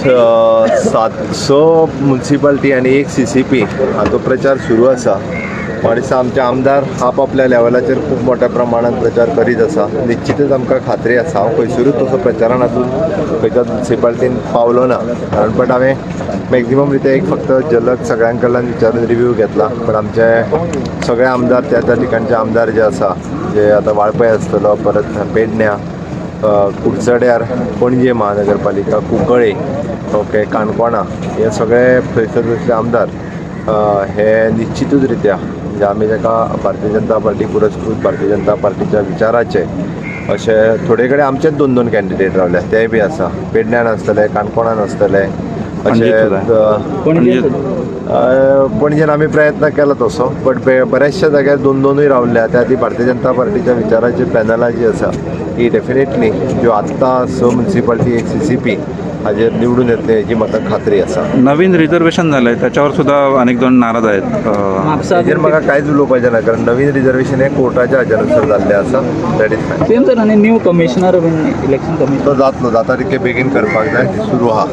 सात स मुन्सिपाल्टी आनी एक सी सी पी हाचो प्रचार सुरू आसा म्हाका आमचे आमदार आपापल्या लेवलाचेर खूब मोठ्या प्रमाणात प्रचार करीत आसा निश्चितच आमकां खात्री आसा हांव खंयसरूच तसो प्रचारान हातून खंयच्याच मुन्सिपाल्टीन पावलो ना. कारण बट हांवें मॅक्झिमम रित्या एक फक्त जलद सगळ्यां कडल्यान विचारून रिव्यू घेतला. पण आमचे सगळे आमदार त्या त्या ठिकाणचे आमदार जे आसा जे आतां वाळपय आसतलो परत पेडण्या कुडचड्यार पणजे महानगरपालिका कुंकळे ओके काणकोणा हे सगळे थंयसरचे आमदार. हे निश्चितूच रित्या म्हणजे आमी ताका भारतीय जनता पार्टी पुरस्कृत भारतीय जनता पार्टीच्या विचाराचे अशे थोडे कडेन आमचेच दोन दोन कॅन्डिडेट रावले ते बी आसा पेडण्यान आसतले काणकोणान आसतले अशे पणजेन आमी प्रयत्न केला तसो. बट बे- बऱ्याचशा जाग्यार दोन दोनूय रावल्या. त्या ती भारतीय जनता पार्टीच्या विचाराची पॅनलां जी आसा ही डेफिनेटली ज्यो आत्तां स म्युन्सिपाल्टी एक सी सी पी हाजेर निवडून येतले हेची म्हाका खात्री आसा नवीन रिझर्वेशन झालंय. त्याच्यावर सुद्धा अनेक जण नाराज आहेत. हेजेर म्हाका कांयच उलोवपाचें ना कारण नवीन रिजर्वेशन हें कोर्टाच्या हाच्यानुसार जाल्लें आसा दॅट इज फायन सर आनी न्यू कमिशनर इलेक्शन कमिशनर तो जातलो जाता तितके बेगीन करपाक जाय. सुरू आहा